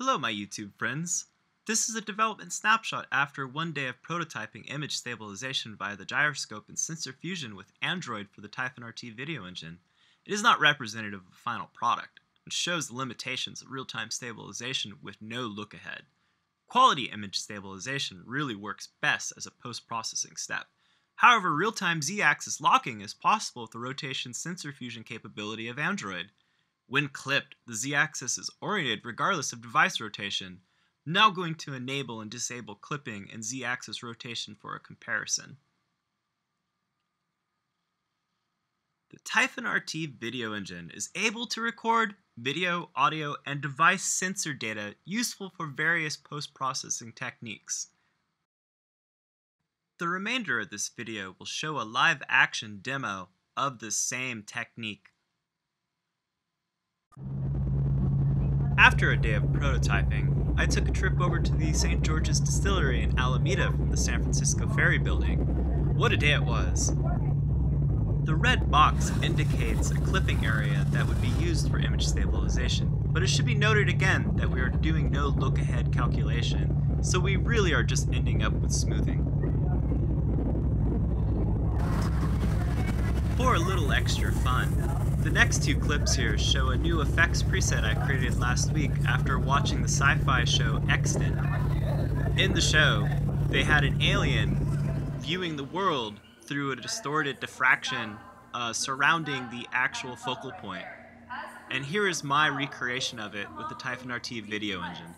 Hello, my YouTube friends. This is a development snapshot after one day of prototyping image stabilization via the gyroscope and sensor fusion with Android for the Typhon RT video engine. It is not representative of a final product and shows the limitations of real-time stabilization with no look ahead. Quality image stabilization really works best as a post-processing step. However, real-time z-axis locking is possible with the rotation sensor fusion capability of Android. When clipped, the z-axis is oriented regardless of device rotation. I'm now going to enable and disable clipping and z-axis rotation for a comparison. The Typhon RT video engine is able to record video, audio, and device sensor data useful for various post-processing techniques. The remainder of this video will show a live action demo of the same technique. After a day of prototyping, I took a trip over to the St. George's Distillery in Alameda from the San Francisco Ferry Building. What a day it was! The red box indicates a clipping area that would be used for image stabilization, but it should be noted again that we are doing no look-ahead calculation, so we really are just ending up with smoothing. For a little extra fun, the next two clips here show a new effects preset I created last week after watching the sci-fi show Extant. In the show, they had an alien viewing the world through a distorted diffraction uh, surrounding the actual focal point. And here is my recreation of it with the Typhon RT video engine.